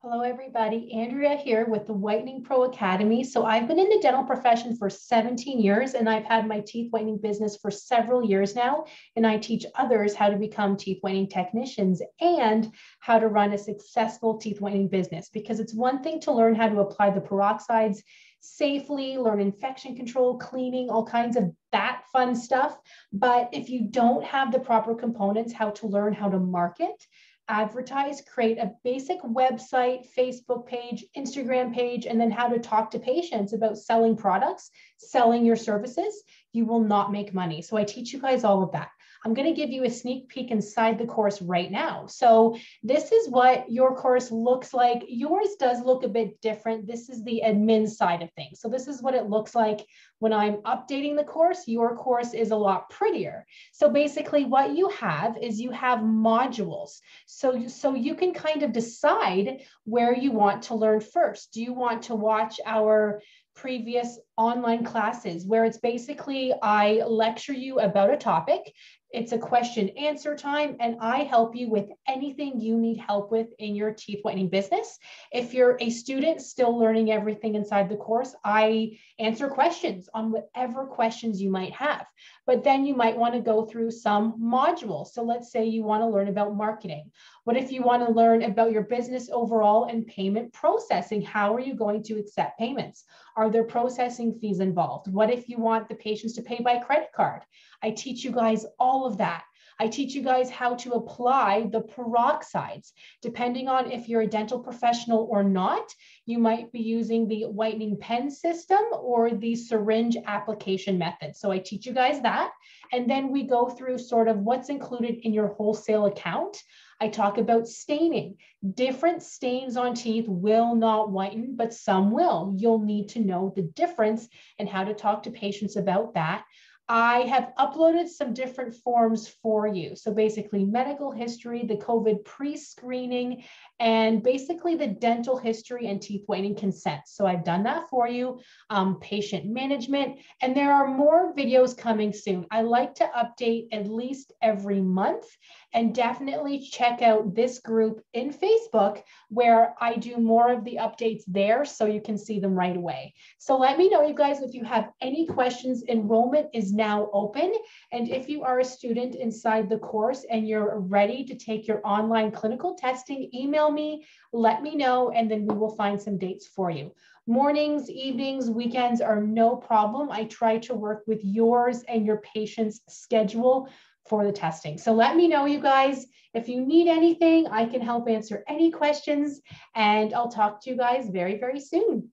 Hello, everybody. Andrea here with the Whitening Pro Academy. So I've been in the dental profession for 17 years and I've had my teeth whitening business for several years now. And I teach others how to become teeth whitening technicians and how to run a successful teeth whitening business because it's one thing to learn how to apply the peroxides safely, learn infection control, cleaning, all kinds of that fun stuff. But if you don't have the proper components, how to learn how to market, advertise, create a basic website, Facebook page, Instagram page, and then how to talk to patients about selling products, selling your services, you will not make money. So I teach you guys all of that. I'm going to give you a sneak peek inside the course right now. So this is what your course looks like. Yours does look a bit different. This is the admin side of things. So this is what it looks like when I'm updating the course. Your course is a lot prettier. So basically what you have is you have modules. So, so you can kind of decide where you want to learn first. Do you want to watch our previous online classes where it's basically I lecture you about a topic it's a question answer time, and I help you with anything you need help with in your teeth whitening business. If you're a student still learning everything inside the course, I answer questions on whatever questions you might have. But then you might want to go through some modules. So let's say you want to learn about marketing. What if you want to learn about your business overall and payment processing? How are you going to accept payments? Are there processing fees involved? What if you want the patients to pay by credit card? I teach you guys all of that. I teach you guys how to apply the peroxides. Depending on if you're a dental professional or not, you might be using the whitening pen system or the syringe application method. So I teach you guys that. And then we go through sort of what's included in your wholesale account. I talk about staining. Different stains on teeth will not whiten, but some will. You'll need to know the difference and how to talk to patients about that. I have uploaded some different forms for you. So basically medical history, the COVID pre-screening, and basically the dental history and teeth whitening consent. So I've done that for you, um, patient management, and there are more videos coming soon. I like to update at least every month and definitely check out this group in Facebook where I do more of the updates there so you can see them right away. So let me know you guys if you have any questions. Enrollment is now open. And if you are a student inside the course and you're ready to take your online clinical testing, email me, let me know, and then we will find some dates for you. Mornings, evenings, weekends are no problem. I try to work with yours and your patient's schedule for the testing. So let me know, you guys. If you need anything, I can help answer any questions, and I'll talk to you guys very, very soon.